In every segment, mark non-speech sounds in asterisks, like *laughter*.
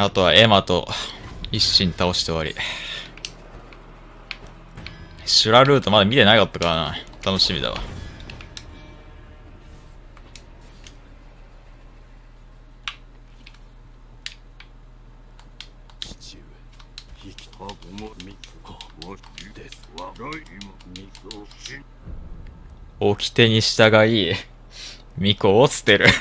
あとはエマと一心倒して終わり。シュラルートまだ見てなかったからな。楽しみだわ。父上引きたもみこわですわだいみそし掟に従い、巫女を捨てる。*laughs*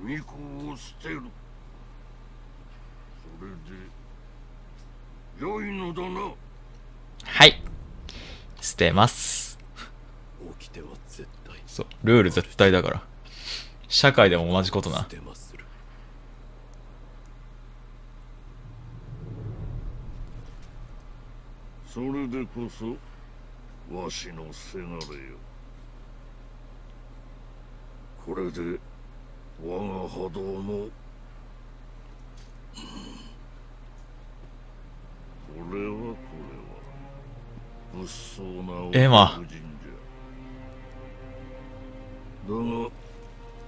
巫女を捨てるそれで良いのだなはい。捨てます。掟は絶対そう。ルール絶対だから。社会でも同じことな捨。てまするそれでこそわしのせがれよこれで我が波動もうんこれはこれは物騒なエマ。婦人じゃだが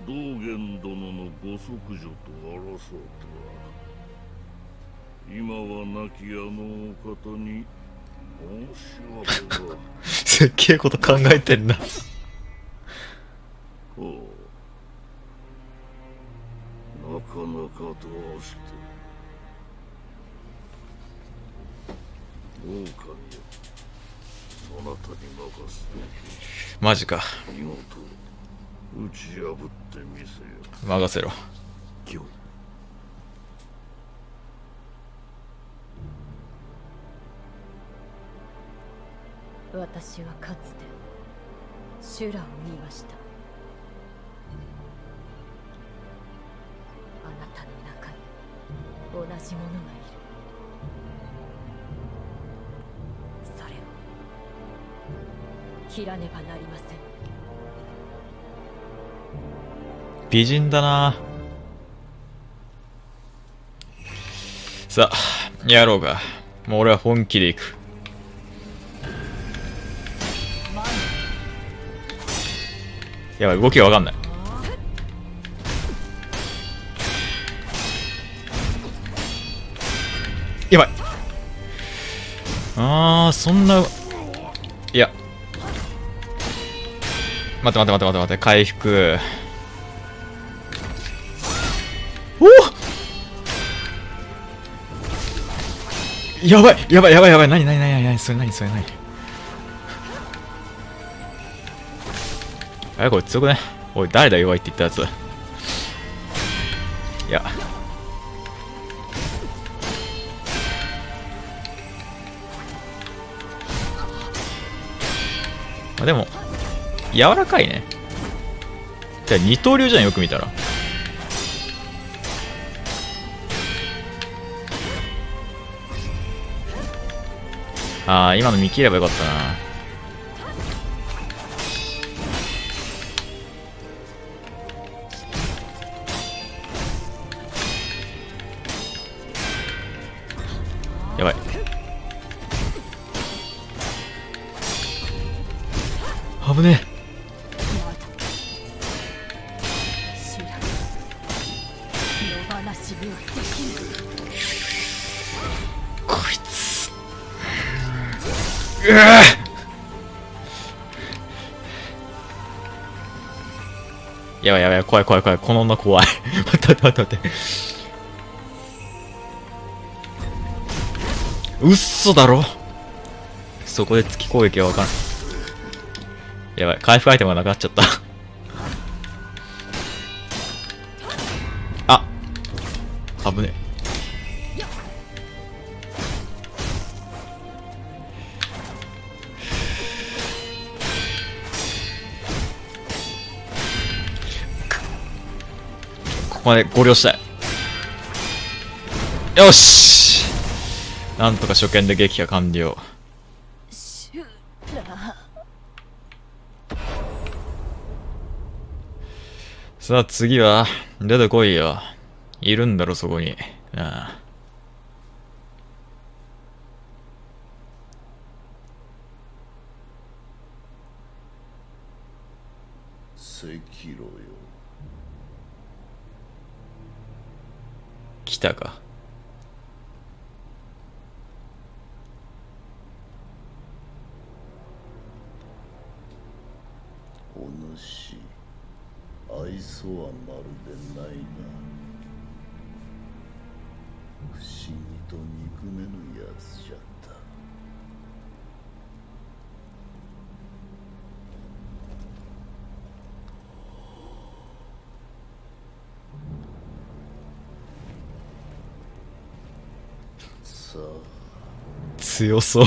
道元殿のご息女と争うとは今は亡きあのお方に申し訳が。*laughs* すっげえこと考えてんな。ほうなかどうして狼よそなたに任せマジか。見事打ち破ってみせよ任せろ。御意私はかつて修羅を見ました同じものがいるそれを切らねばなりません美人だなさあ、やろうか。もう俺は本気で行く。やばい、動きがわかんない。あー、そんな、いや。待って待って待って待って待って、回復。おやばいやばいやばいやばい。何何何何何それ何それ何。あれこれ強くね？おい誰だ弱いって言ったやつ。いや。あでも柔らかいね。じゃ二刀流じゃんよく見たら。ああ今の見切ればよかったな。危ねえ。こいつ。うわやばいやばい怖い怖い怖い。この女怖い。*laughs* 待って待って待って。うっそだろ。そこで月攻撃はわかんやばい。回復アイテムがなくなっちゃった。あ。危ねここまで合流したい。よし。なんとか初見で撃破完了。さあ次は出てこいよ。いるんだろそこに。ああ。よ。来たか。お主愛想はまるでないな。不思議と憎めぬやつじゃった。さあ。強そう。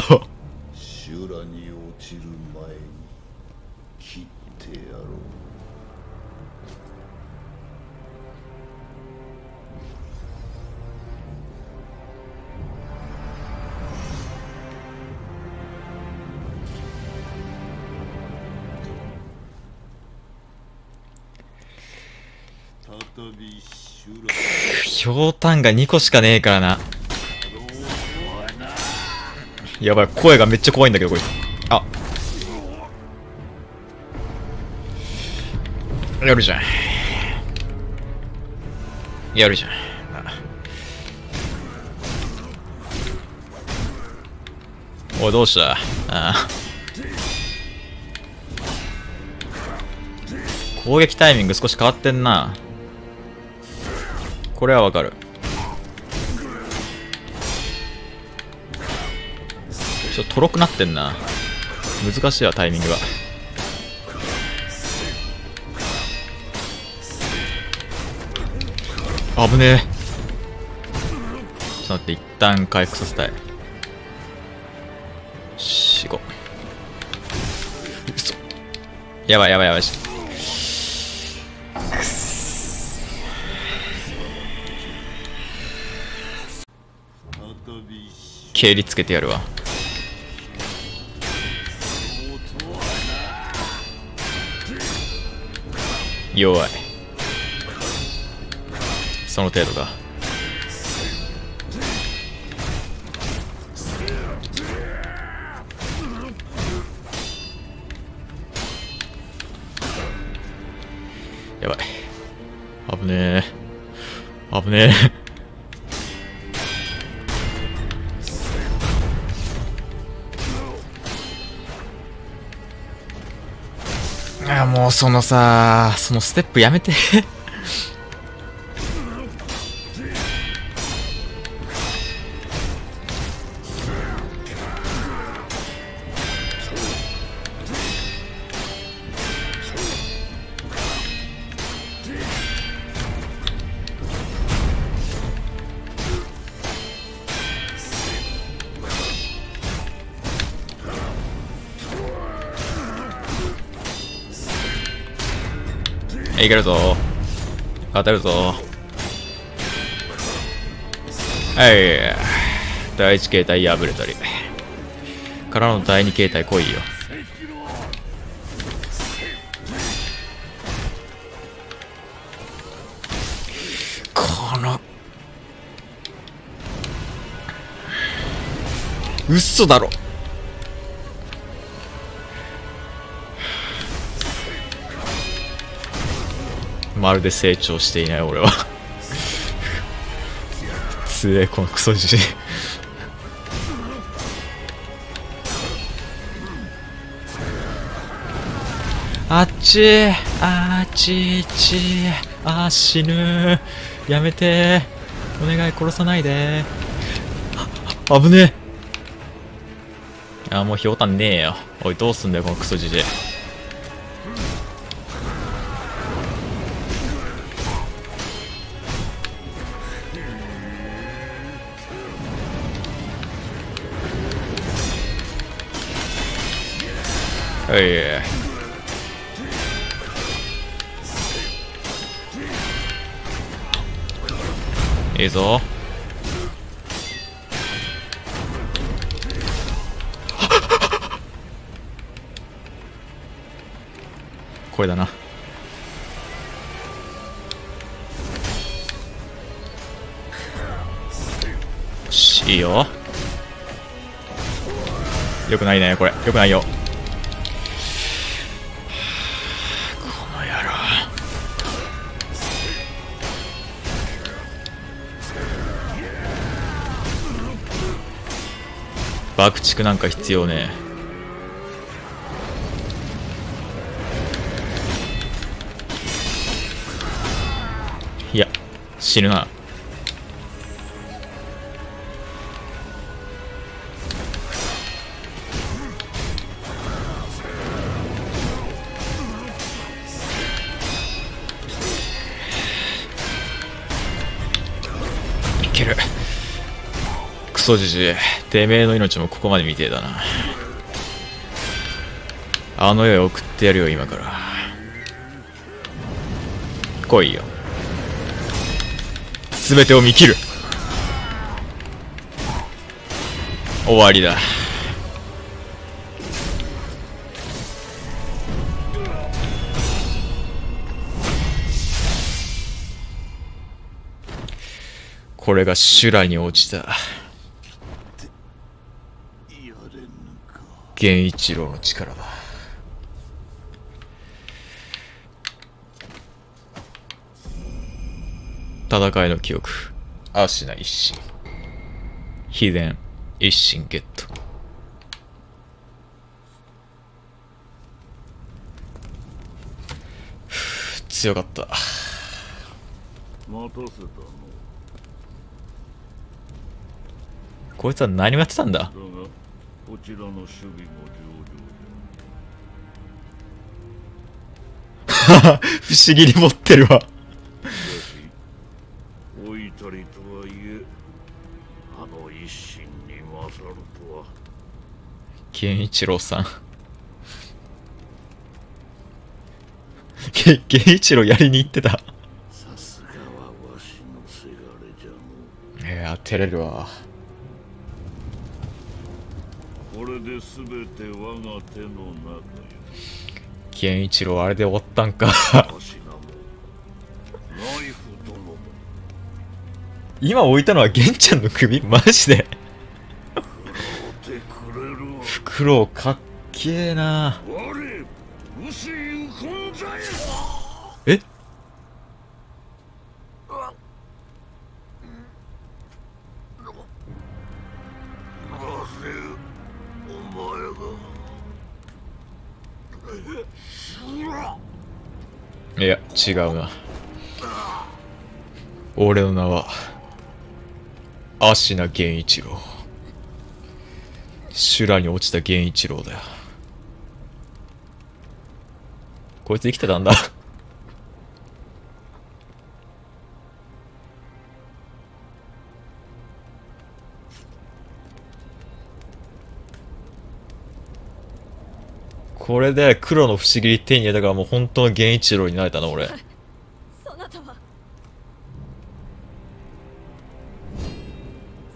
ひょうたんが2個しかねえからな。やばい、声がめっちゃ怖いんだけど、こいつ。あ。やるじゃん。やるじゃん。おい、どうした？ああ攻撃タイミング少し変わってんな。これはわかる。ちょっととろくなってんな。難しいわ、タイミングが。危ねえ。ちょっと待って、一旦回復させたい。よし、行こう。やばいやばいやばいし。修蹴りつけてやるわ。弱い。その程度か。やばい。危ねえ。危ねえ。いやもうそのさそのステップやめて。いけるぞ。当たるぞ。はい。第一形態破れたり。からの第二形態来いよ。この嘘だろ。まるで成長していない俺は。強えこのクソじじあっちあっちちあー死ぬやめてお願い殺さないであ危ねえあもうひょうたんねえよおいどうすんだよこのクソじじいいいぞ。これだな。よしいいよ。よくないねこれ。よくないよ。爆竹なんか必要ね。いや死ぬな。いける。ソじじてめえの命もここまでみてえだな。あの世へ送ってやるよ今から。来いよ。全てを見切る。終わりだ。これが修羅に落ちたやれぬか源一郎の力だ。戦いの記憶。アシナ一心。秘伝一心ゲット。強かった。待たせたのこいつは何をやってたんだ？こちらの守備も上 *laughs* 不思議に持ってるわ。々じゃし置いたりとはいえあの一心に勝るとは。源一郎さんげ源一郎やりに行ってた。さすがはわしのせがれじゃの。いや照れるわれで全て我が手の中よ源一郎あれで終わったんか。今置いたのは玄ちゃんの首？マジで。おってくれるわ。苦労かっけえな。え？違うな。俺の名は芦名源一郎。修羅に落ちた源一郎だよ。こいつ生きてたんだ。これで黒の不思議手に入れたからもう本当の源一郎になれたな俺。そなたは。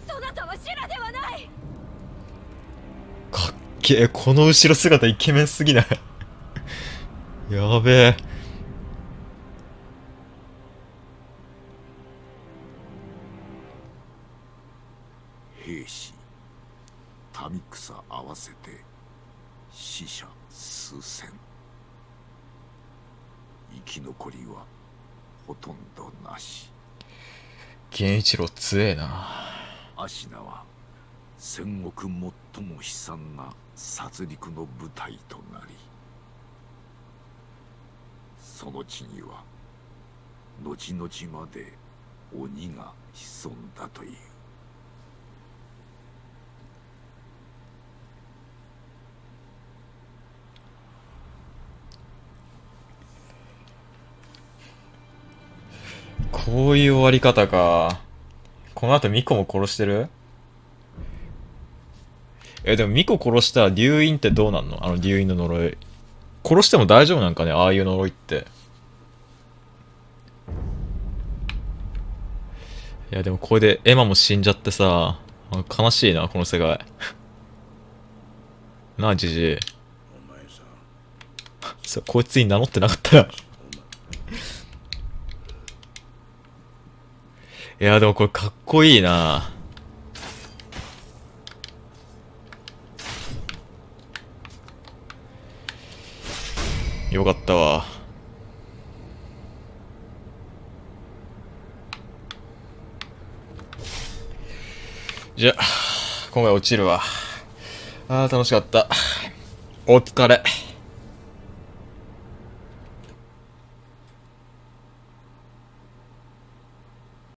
そなたは修羅ではない。かっけえこの後ろ姿イケメンすぎない？*laughs* やべえ源一郎強えな。芦名は戦国最も悲惨な殺戮の舞台となりその地には後々まで鬼が潜んだという。こういう終わり方か。この後ミコも殺してる？えでもミコ殺したら竜院ってどうなんの？あの竜院の呪い。殺しても大丈夫なんかね？ああいう呪いって。いやでもこれでエマも死んじゃってさあ悲しいなこの世界。*laughs* なあジジイ。お前さん。*laughs* そうこいつに名乗ってなかったらいやでもこれかっこいいな。よかったわ。じゃあ今回落ちるわ。あー楽しかった。お疲れ。